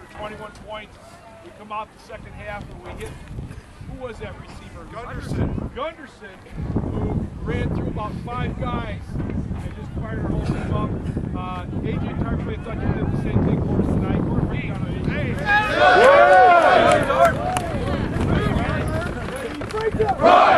or 21 points. We come out the second half and we hit, who was that receiver? Gunderson. Gunderson, who ran through about five guys and just fired our whole team up. Uh, AJ Tarpley, I thought you did the same thing for us tonight. We're working on it. Hey! Run! Run! Run!